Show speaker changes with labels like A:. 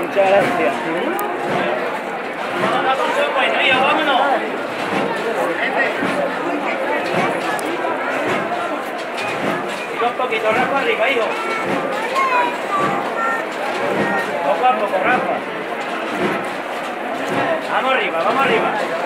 A: Muchas gracias.
B: vámonos. Dos poquitos, Rafa, arriba, hijo. Poco a poco, Rafa. Vamos arriba, vamos arriba.